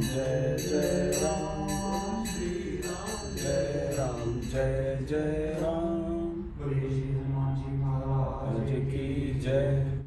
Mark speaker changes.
Speaker 1: जय य राम। जय राम जय जय राजी जय।